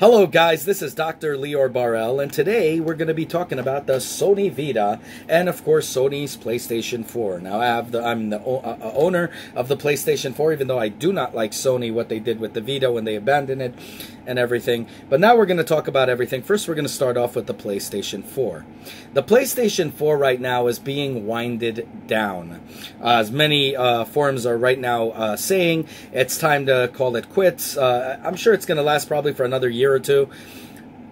Hello, guys. This is Dr. Lior Barel, and today we're going to be talking about the Sony Vita and, of course, Sony's PlayStation 4. Now, I have the, I'm the uh, uh, owner of the PlayStation 4, even though I do not like Sony what they did with the Vita when they abandoned it and everything. But now we're going to talk about everything. First, we're going to start off with the PlayStation 4. The PlayStation 4 right now is being winded down. Uh, as many uh, forums are right now uh, saying, it's time to call it quits. Uh, I'm sure it's going to last probably for another year or two.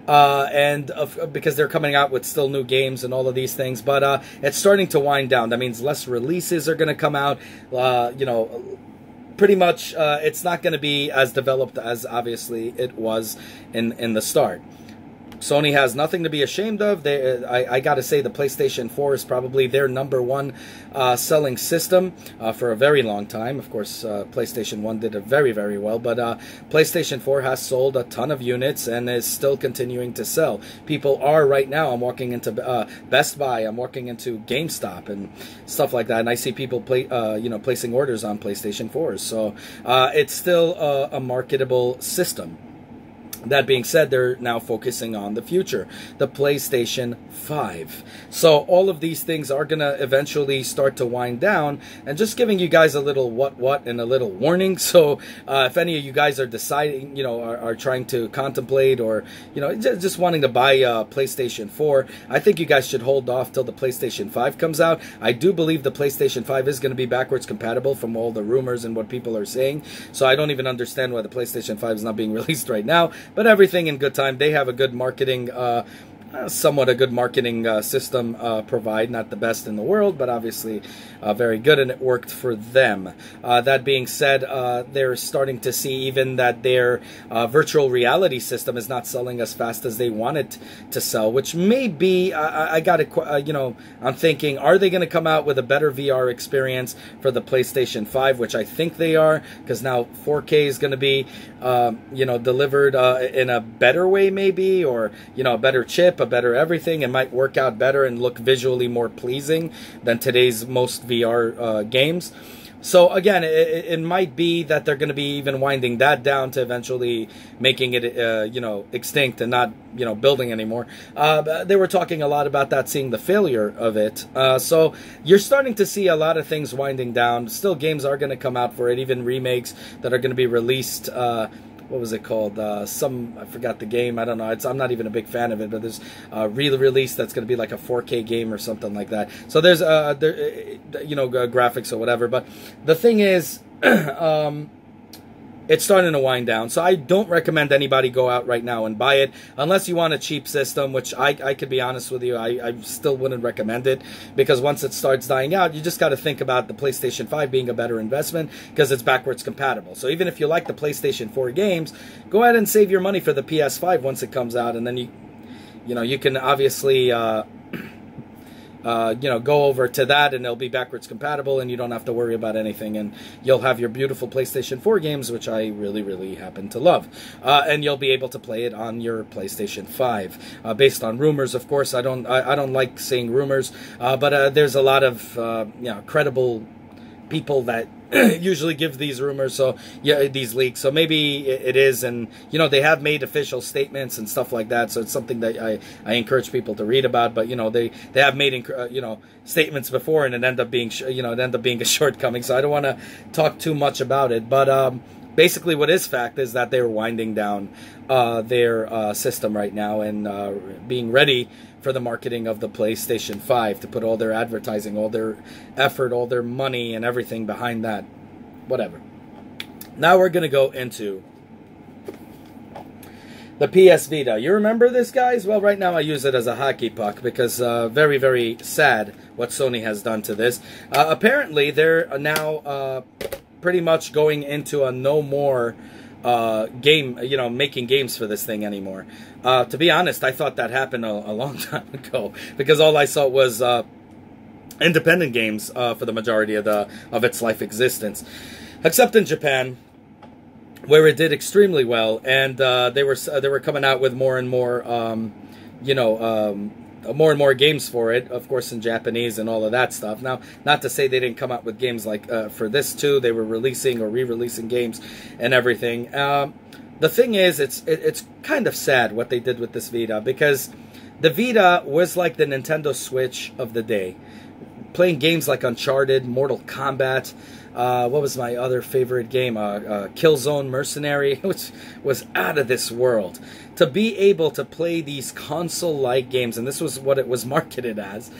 Uh, and because they're coming out with still new games and all of these things, but uh, it's starting to wind down. That means less releases are going to come out. Uh, you know, pretty much uh, it's not going to be as developed as obviously it was in in the start. Sony has nothing to be ashamed of. They, I, I got to say, the PlayStation 4 is probably their number one uh, selling system uh, for a very long time. Of course, uh, PlayStation 1 did it very, very well, but uh, PlayStation 4 has sold a ton of units and is still continuing to sell. People are right now. I'm walking into uh, Best Buy. I'm walking into GameStop and stuff like that, and I see people play, uh, you know, placing orders on PlayStation 4s. So it's still a marketable system. That being said, they're now focusing on the future, the PlayStation 5. So all of these things are going to eventually start to wind down and just giving you guys a little what what and a little warning. So uh, if any of you guys are deciding, you know, are, are trying to contemplate or, you know, just, just wanting to buy a PlayStation 4, I think you guys should hold off till the PlayStation 5 comes out. I do believe the PlayStation 5 is going to be backwards compatible from all the rumors and what people are saying. So I don't even understand why the PlayStation 5 is not being released right now. But everything in good time. They have a good marketing uh, uh, somewhat a good marketing uh, system uh, provide. Not the best in the world, but obviously uh, very good, and it worked for them. Uh, that being said, they're starting to see even that their virtual reality system is not selling as fast as they want it to sell, which may be. I, I got to, you know, I'm thinking, are they going to come out with a better VR experience for the PlayStation 5, which I think they are, because now 4K is going to be, um, you know, delivered in a better way, maybe, or you know, a better chip a better everything. It might work out better and look visually more pleasing than today's most VR uh, games. So again, it, it, might be that they're going to be even winding that down to eventually making it, uh, you know, extinct and not, you know, building anymore. Uh, they were talking a lot about that, seeing the failure of it. Uh, so you're starting to see a lot of things winding down. Still, games are going to come out for it, even remakes that are going to be released uh, what was it called? Uh, some I forgot the game. I don't know. It's, I'm not even a big fan of it, but there's a re-release that's going to be like a 4K game or something like that. So there's uh, there, uh, you know graphics or whatever. But the thing is, um, it's starting to wind down. So I don't recommend anybody go out right now and buy it unless you want a cheap system, which I, I could be honest with you, I, I still wouldn't recommend it because once it starts dying out, you just got to think about the PlayStation 5 being a better investment because it's backwards compatible. So even if you like the PlayStation 4 games, go ahead and save your money for the PS5 once it comes out, and then you, you know, you can obviously. Uh, uh, you know, go over to that and it'll be backwards compatible and you don't have to worry about anything. And you'll have your beautiful PlayStation 4 games, which I really, really happen to love. Uh, and you'll be able to play it on your PlayStation 5. Uh, based on rumors, of course, I don't, I, I don't like saying rumors, uh, but uh, there's a lot of, uh, you know, credible people that usually give these rumors so yeah these leaks. So maybe it is and you know they have made official statements and stuff like that so it's something that i i encourage people to read about but you know they they have made uh, you know statements before and it end up being you know it end up being a shortcoming so i don't want to talk too much about it but um basically what is fact is that they're winding down uh, their uh, system right now and uh, being ready for the marketing of the PlayStation 5 to put all their advertising, all their effort, all their money, and everything behind that. Whatever. Now we're going to go into the PS Vita. You remember this, guys? Well, right now I use it as a hockey puck because uh, very, very sad what Sony has done to this. Uh, apparently, they're now uh, pretty much going into a no more uh, game, you know, making games for this thing anymore. Uh, to be honest, I thought that happened a, a long time ago because all I saw was uh, independent games uh, for the majority of the of its life existence, except in Japan, where it did extremely well, and uh, they were they were coming out with more and more, um, you know. Um, more and more games for it, of course, in Japanese and all of that stuff. Now, not to say they didn't come out with games like uh, for this too. They were releasing or re-releasing games and everything. Um, the thing is, it's it, it's kind of sad what they did with this Vita because the Vita was like the Nintendo Switch of the day, playing games like Uncharted, Mortal Kombat. Uh, what was my other favorite game? Uh, uh, Killzone Mercenary, which was out of this world. To be able to play these console-like games, and this was what it was marketed as,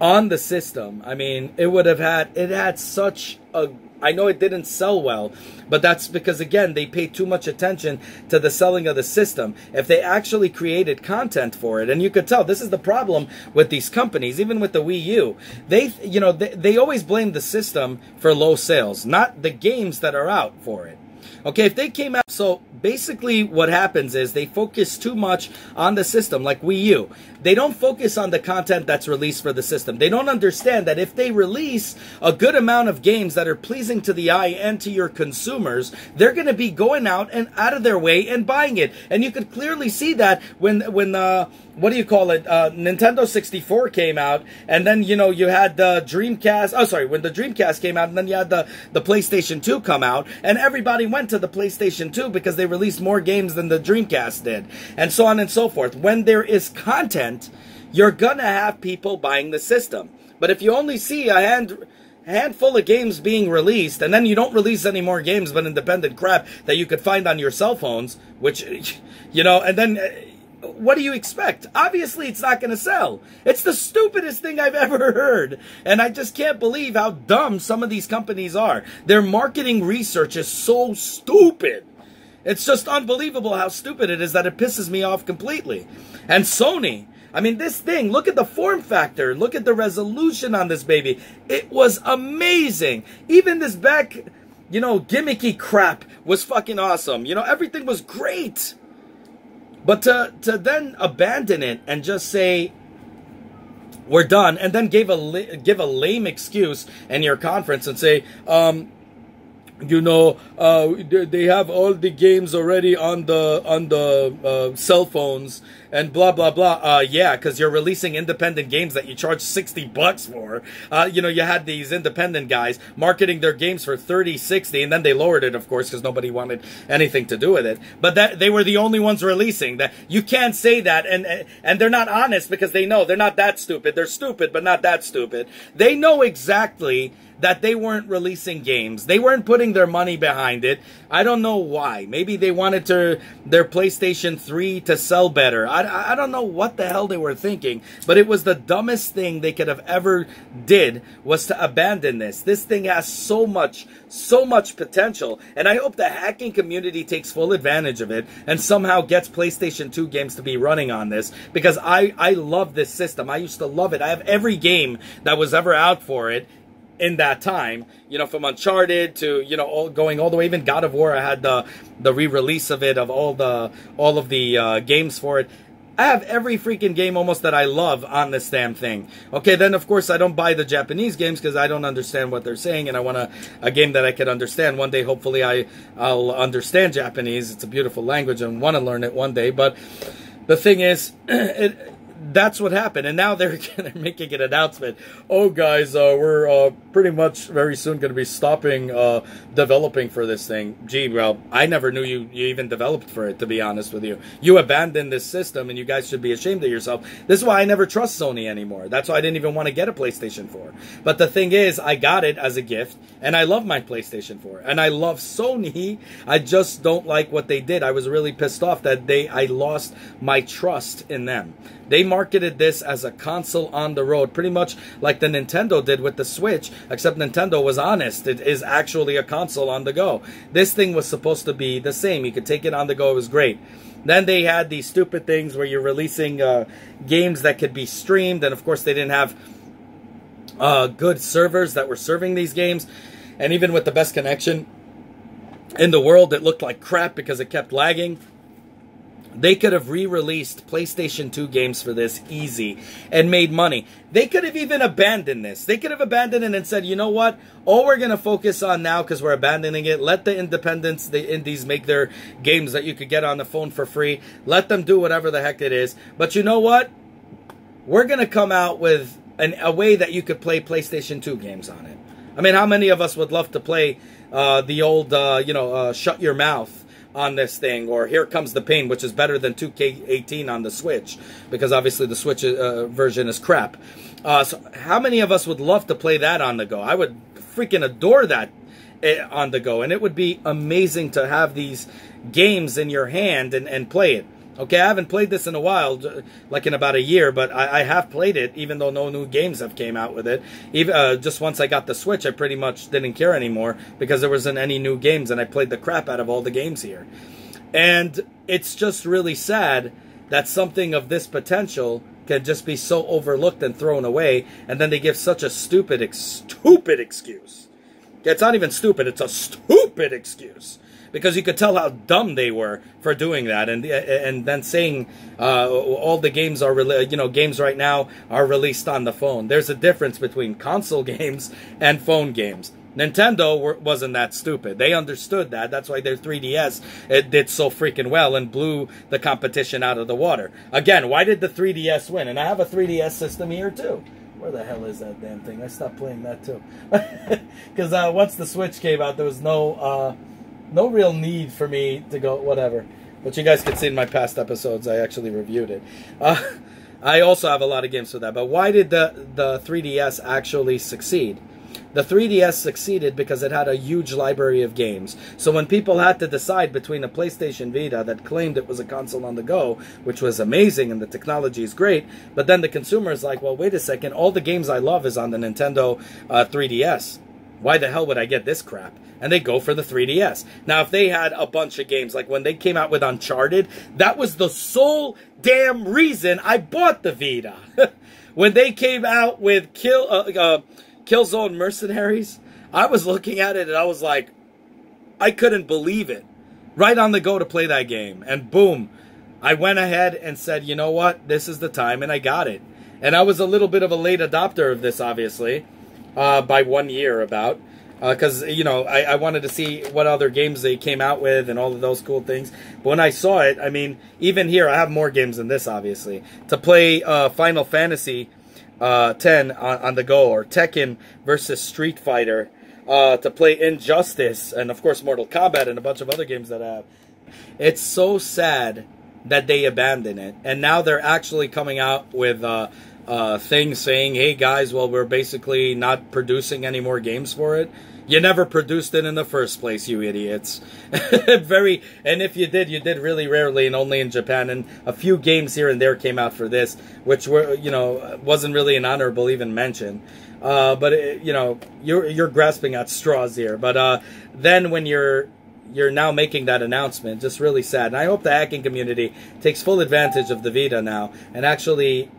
on the system. I mean, it would have had it had such a I know it didn't sell well, but that's because again they paid too much attention to the selling of the system. If they actually created content for it, and you could tell this is the problem with these companies, even with the Wii U, they you know they, they always blame the system for low sales, not the games that are out for it. Okay, if they came out, so basically what happens is they focus too much on the system, like Wii U. They don't focus on the content that's released for the system. They don't understand that if they release a good amount of games that are pleasing to the eye and to your consumers, they're going to be going out and out of their way and buying it. And you could clearly see that when when uh, what do you call it? Uh, Nintendo 64 came out, and then you know you had the Dreamcast. Oh, sorry, when the Dreamcast came out, and then you had the the PlayStation 2 come out, and everybody went to the PlayStation 2 because they released more games than the Dreamcast did, and so on and so forth. When there is content, you're gonna have people buying the system. But if you only see a hand handful of games being released, and then you don't release any more games but independent crap that you could find on your cell phones, which, you know, and then what do you expect? Obviously, it's not going to sell. It's the stupidest thing I've ever heard. And I just can't believe how dumb some of these companies are. Their marketing research is so stupid. It's just unbelievable how stupid it is that it pisses me off completely. And Sony, I mean, this thing, look at the form factor. Look at the resolution on this baby. It was amazing. Even this back, you know, gimmicky crap was fucking awesome. You know, everything was great. But to, to then abandon it and just say, we're done, and then give a, give a lame excuse in your conference and say, um, you know uh, they have all the games already on the on the uh, cell phones and blah blah blah. Uh, yeah because you're releasing independent games that you charge 60 bucks for. Uh, you know you had these independent guys marketing their games for 30 60 and then they lowered it of course because nobody wanted anything to do with it. But that they were the only ones releasing that. You can't say that and and they're not honest because they know they're not that stupid. They're stupid but not that stupid. They know exactly that they weren't releasing games. They weren't putting their money behind it. I don't know why. Maybe they wanted to their PlayStation 3 to sell better. I, I don't know what the hell they were thinking, but it was the dumbest thing they could have ever did was to abandon this. This thing has so much, so much potential, and I hope the hacking community takes full advantage of it and somehow gets PlayStation 2 games to be running on this because I, I love this system. I used to love it. I have every game that was ever out for it in that time. You know, from Uncharted to you know all, going all the way. Even God of War, I had the the re-release of it of all the all of the uh, games for it. I have every freaking game almost that I love on this damn thing. Okay, then of course I don't buy the Japanese games because I don't understand what they're saying, and I want a, a game that I can understand. One day, hopefully, I I'll understand Japanese. It's a beautiful language and want to learn it one day. But the thing is, it that's what happened. And now they're, they're making an announcement. Oh, guys, uh, we're uh, pretty much very soon going to be stopping uh, developing for this thing. Gee, well, I never knew you, you even developed for it, to be honest with you. You abandoned this system, and you guys should be ashamed of yourself. This is why I never trust Sony anymore. That's why I didn't even want to get a PlayStation 4. But the thing is, I got it as a gift, and I love my PlayStation 4. And I love Sony. I just don't like what they did. I was really pissed off that they I lost my trust in them. They marketed this as a console on the road, pretty much like the Nintendo did with the Switch, except Nintendo was honest. It is actually a console on the go. This thing was supposed to be the same. You could take it on the go. It was great. Then they had these stupid things where you're releasing uh, games that could be streamed, and of course they didn't have uh, good servers that were serving these games. And even with the best connection in the world, it looked like crap because it kept lagging. They could have re-released PlayStation 2 games for this easy and made money. They could have even abandoned this. They could have abandoned it and said, you know what? All we're going to focus on now, because we're abandoning it, let the independents, the indies make their games that you could get on the phone for free. Let them do whatever the heck it is. But you know what? We're going to come out with an, a way that you could play PlayStation 2 games on it. I mean, how many of us would love to play uh, the old, uh, you know, uh, Shut Your Mouth on this thing, or Here Comes the Pain, which is better than 2K18 on the Switch, because obviously the Switch uh, version is crap. Uh, so how many of us would love to play that on the go? I would freaking adore that eh, on the go, and it would be amazing to have these games in your hand and, and play it. Okay, I haven't played this in a while, like in about a year, but I, I have played it, even though no new games have came out with it. Even uh, just once I got the Switch, I pretty much didn't care anymore because there wasn't any new games, and I played the crap out of all the games here. And it's just really sad that something of this potential can just be so overlooked and thrown away, and then they give such a stupid, ex stupid excuse. It's not even stupid; it's a stupid excuse because you could tell how dumb they were for doing that, and and then saying uh, all the games are you know games right now are released on the phone. There's a difference between console games and phone games. Nintendo wasn't that stupid. They understood that. That's why their 3DS it did so freaking well and blew the competition out of the water. Again, why did the 3DS win? And I have a 3DS system here too. Where the hell is that damn thing? I stopped playing that too. Because uh, once the Switch came out, there was no uh, no real need for me to go whatever. But you guys can see in my past episodes, I actually reviewed it. Uh, I also have a lot of games for that. But why did the the 3DS actually succeed? The 3DS succeeded because it had a huge library of games. So when people had to decide between a PlayStation Vita that claimed it was a console on the go, which was amazing and the technology is great, but then the consumer is like, well, wait a second, all the games I love is on the Nintendo uh, 3DS. Why the hell would I get this crap? and they go for the 3DS. Now, if they had a bunch of games, like when they came out with Uncharted, that was the sole damn reason I bought the Vita. when they came out with Kill uh, uh, Killzone Mercenaries, I was looking at it and I was like, I couldn't believe it. Right on the go to play that game, and boom, I went ahead and said, you know what, this is the time, and I got it. And I was a little bit of a late adopter of this, obviously, uh, by one year about because uh, you know I, I, wanted to see what other games they came out with and all of those cool things. But when I saw it, I mean, even here I have more games than this, obviously. To play uh, Final Fantasy uh, 10 on, on, the go, or Tekken versus Street Fighter, uh, to play Injustice, and of course Mortal Kombat and a bunch of other games that I have. It's so sad that they abandoned it, and now they're actually coming out with uh, thing saying, "Hey guys, well we're basically not producing any more games for it." You never produced it in the first place, you idiots. Very, and if you did, you did really rarely and only in Japan. And a few games here and there came out for this, which were, you know, wasn't really an honorable even mention. Uh, but it, you know, you're you're grasping at straws here. But uh, then when you're you're now making that announcement, just really sad. And I hope the hacking community takes full advantage of the Vita now and actually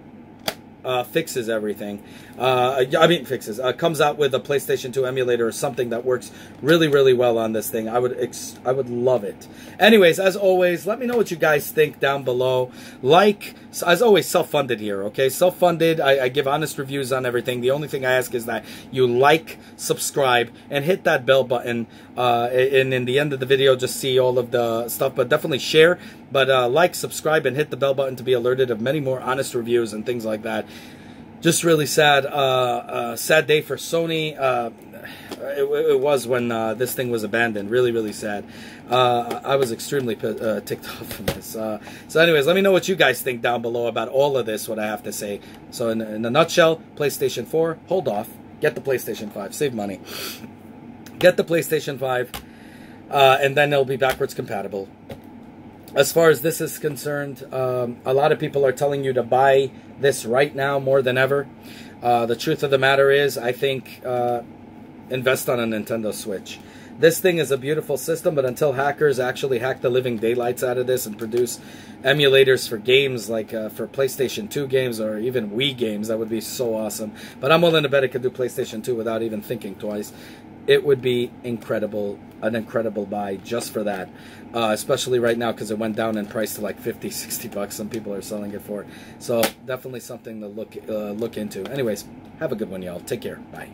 uh, fixes everything. Uh, I mean, fixes. Uh, comes out with a PlayStation 2 emulator or something that works really, really well on this thing. I would, I would love it. Anyways, as always, let me know what you guys think down below. Like, as always, self-funded here. Okay, self-funded. I, I give honest reviews on everything. The only thing I ask is that you like, subscribe, and hit that bell button. Uh, and in the end of the video, just see all of the stuff. But definitely share. But uh, like, subscribe, and hit the bell button to be alerted of many more honest reviews and things like that just really sad. Uh, uh, sad day for Sony. Uh, it, it, was when uh, this thing was abandoned. Really, really sad. Uh, I was extremely uh, ticked off from this. Uh, so, anyways, let me know what you guys think down below about all of this. What I have to say. So, in, in a nutshell, PlayStation 4. Hold off. Get the PlayStation 5. Save money. Get the PlayStation 5, and then it'll be backwards compatible as far as this is concerned, um, a lot of people are telling you to buy this right now more than ever. Uh, the truth of the matter is, I think uh, invest on a Nintendo Switch. This thing is a beautiful system, but until hackers actually hack the living daylights out of this and produce emulators for games like uh, for PlayStation 2 games or even Wii games, that would be so awesome. But I'm willing to bet it could do PlayStation 2 without even thinking twice it would be incredible, an incredible buy just for that. Uh, especially right now because it went down in price to like 50, 60 bucks. Some people are selling it for. So definitely something to look uh, look into. Anyways, have a good one, y'all. Take care. Bye.